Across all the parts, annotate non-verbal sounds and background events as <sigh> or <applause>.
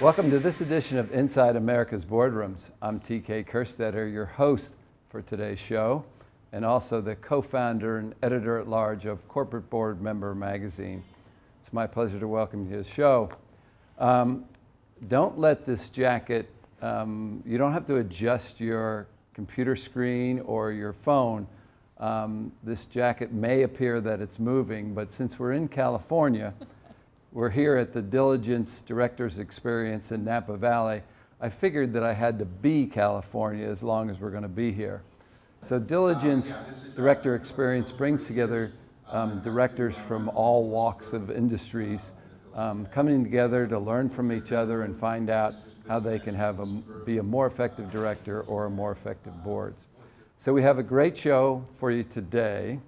Welcome to this edition of Inside America's Boardrooms. I'm TK Kerstetter, your host for today's show, and also the co founder and editor at large of Corporate Board Member Magazine. It's my pleasure to welcome you to the show. Um, don't let this jacket, um, you don't have to adjust your computer screen or your phone. Um, this jacket may appear that it's moving, but since we're in California, we're here at the Diligence Director's Experience in Napa Valley. I figured that I had to be California as long as we're going to be here. So Diligence uh, yeah, Director Experience brings together um, directors from all walks of industries um, coming together to learn from each other and find out how they can have a, be a more effective director or a more effective boards. So we have a great show for you today.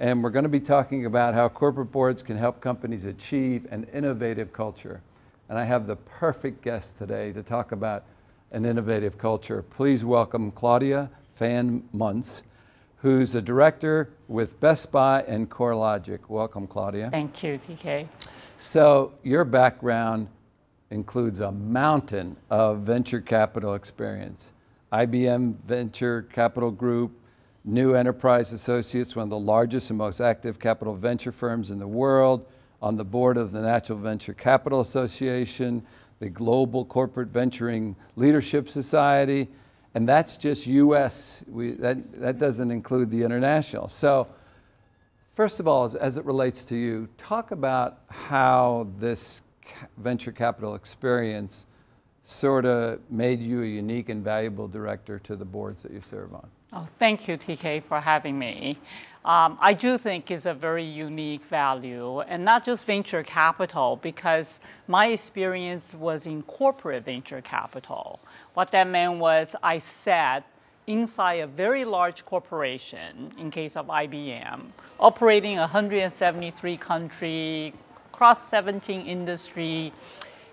And we're going to be talking about how corporate boards can help companies achieve an innovative culture. And I have the perfect guest today to talk about an innovative culture. Please welcome Claudia Fan Munce, who's a director with Best Buy and CoreLogic. Welcome, Claudia. Thank you, TK. So, your background includes a mountain of venture capital experience. IBM Venture Capital Group, New Enterprise Associates, one of the largest and most active capital venture firms in the world, on the board of the National Venture Capital Association, the Global Corporate Venturing Leadership Society, and that's just US. We, that, that doesn't include the international. So, first of all, as, as it relates to you, talk about how this venture capital experience sort of made you a unique and valuable director to the boards that you serve on. Oh, thank you, TK, for having me. Um, I do think it's a very unique value, and not just venture capital, because my experience was in corporate venture capital. What that meant was I sat inside a very large corporation, in case of IBM, operating 173 country, across 17 industry,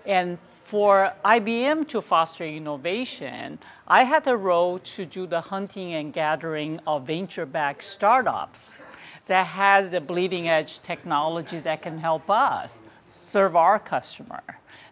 and for IBM to foster innovation, I had the role to do the hunting and gathering of venture-backed startups that has the bleeding edge technologies that can help us serve our customer.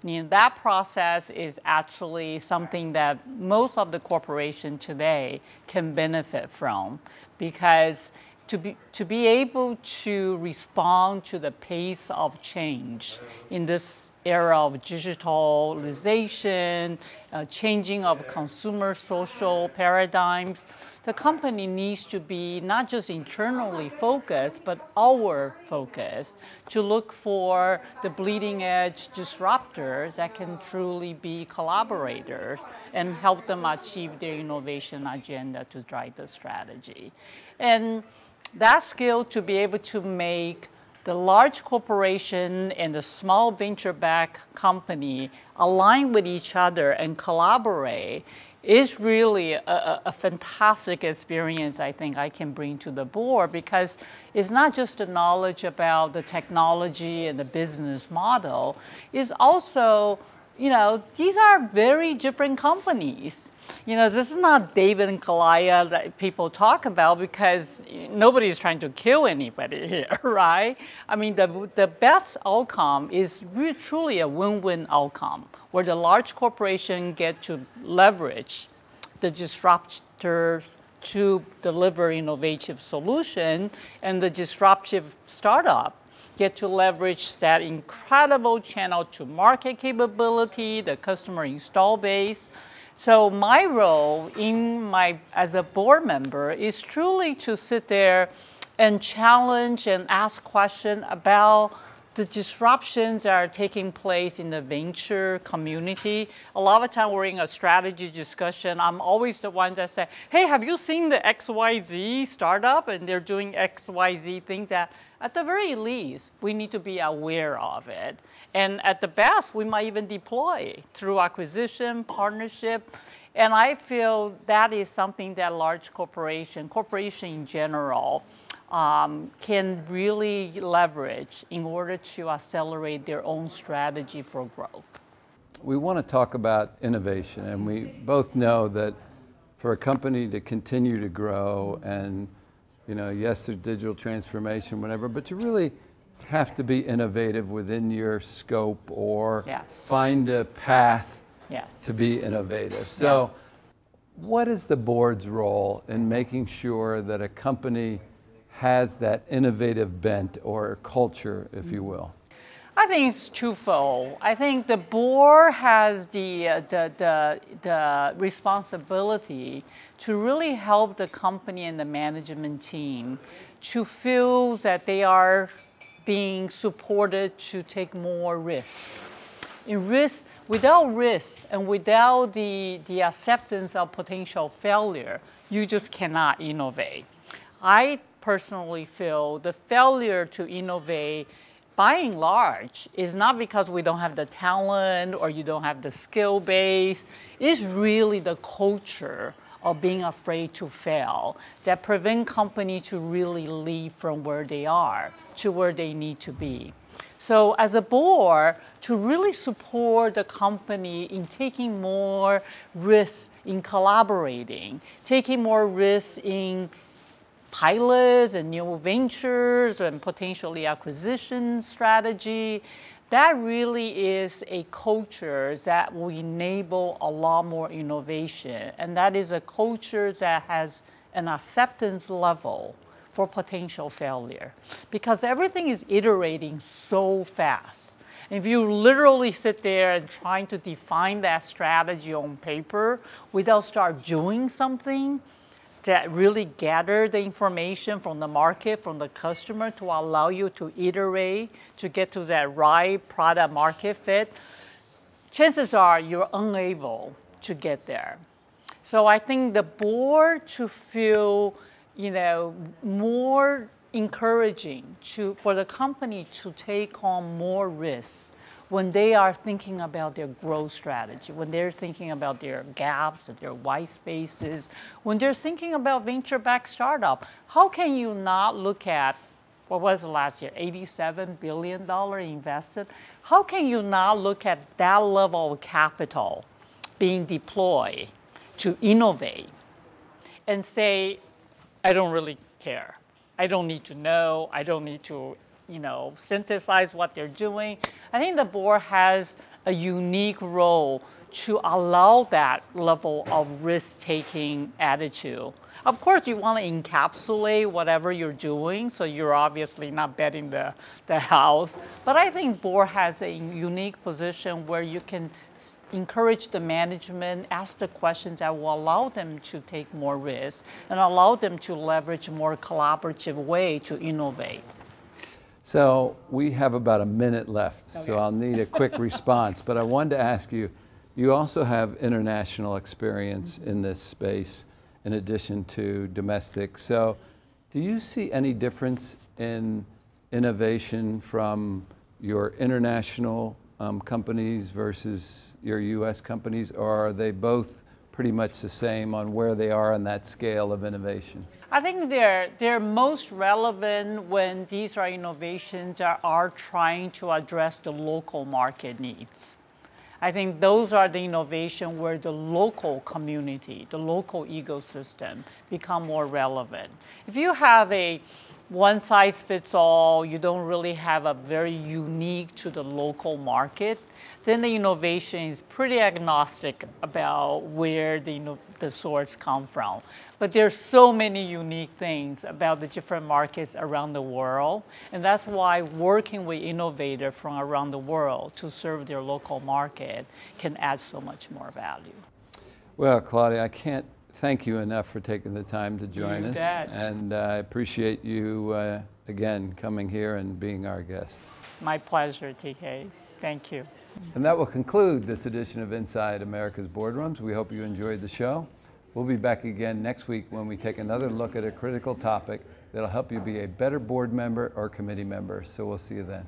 And that process is actually something that most of the corporation today can benefit from because to be, to be able to respond to the pace of change in this era of digitalization, uh, changing of consumer social paradigms, the company needs to be not just internally focused, but our focus to look for the bleeding edge disruptors that can truly be collaborators and help them achieve their innovation agenda to drive the strategy. And that skill to be able to make the large corporation and the small venture-backed company align with each other and collaborate is really a, a, fantastic experience I think I can bring to the board because it's not just the knowledge about the technology and the business model, it's also, you know, these are very different companies. You know, this is not David and Goliath that people talk about because nobody's trying to kill anybody <laughs> here, right? I mean, the, the best outcome is really truly a win-win outcome where the large corporation get to leverage the disruptors to deliver innovative solution and the disruptive startup get to leverage that incredible channel to market capability, the customer install base, so my role in my as a board member is truly to sit there and challenge and ask questions about the disruptions that are taking place in the venture community. A lot of time we're in a strategy discussion. I'm always the one that say, hey, have you seen the XYZ startup? And they're doing XYZ things that at the very least, we need to be aware of it. And at the best, we might even deploy through acquisition, partnership. And I feel that is something that large corporation, corporation in general, um, can really leverage in order to accelerate their own strategy for growth. We want to talk about innovation, and we both know that for a company to continue to grow and you know, yes, there's digital transformation, whatever, but to really have to be innovative within your scope or Yes. find a path Yes. to be innovative. So, Yes. what is the board's role in making sure that a company has that innovative bent or culture, if you will? I think it's twofold. I think the board has the, uh, the, the, the responsibility to really help the company and the management team to feel that they are being supported to take more risk. In risk, without risk and without the, the acceptance of potential failure, you just cannot innovate. I personally feel the failure to innovate by and large is not because we don't have the talent or you don't have the skill base. It's really the culture of being afraid to fail that prevent company to really leave from where they are to where they need to be. So as a board, to really support the company in taking more risks in collaborating, taking more risks in pilots and new ventures and potentially acquisition strategy. That really is a culture that will enable a lot more innovation. And that is a culture that has an acceptance level for potential failure. Because everything is iterating so fast. If you literally sit there and trying to define that strategy on paper without start doing something, that really gather the information from the market, from the customer to allow you to iterate to get to that right product market fit, chances are you're unable to get there. So I think the board to feel, you know, more encouraging to, for the company to take on more risks when they are thinking about their growth strategy, when they're thinking about their gaps, and their white spaces, when they're thinking about venture-backed startup, how can you not look at what was it last year, $87 billion invested? How can you not look at that level of capital being deployed to innovate and say, I don't really care. I don't need to know. I don't need to you know, synthesize what they're doing. I think the board has a unique role to allow that level of risk-taking attitude. Of course, you want to encapsulate whatever you're doing, so you're obviously not betting the, the house. But I think board has a unique position where you can encourage the management, ask the questions that will allow them to take more risk and allow them to leverage a more collaborative way to innovate. So we have about a minute left, Okay. so I'll need a quick <laughs> response. But I wanted to ask you, you also have international experience in this space in addition to domestic. So do you see any difference in innovation from your international um, companies versus your US companies, or are they both pretty much the same on where they are on that scale of innovation? I think they're, they're most relevant when these are innovations that are trying to address the local market needs. I think those are the innovation where the local community, the local ecosystem become more relevant. If you have a one size fits all, you don't really have a very unique to the local market, then the innovation is pretty agnostic about where the, the source come from. But there's so many unique things about the different markets around the world. And that's why working with innovators from around the world to serve their local market can add so much more value. Well, Claudia, I can't thank you enough for taking the time to join You us. bet. And uh, I appreciate you uh, again coming here and being our guest. My pleasure, TK. Thank you. And that will conclude this edition of Inside America's Boardrooms. We hope you enjoyed the show. We'll be back again next week when we take another look at a critical topic that'll help you be a better board member or committee member. So we'll see you then.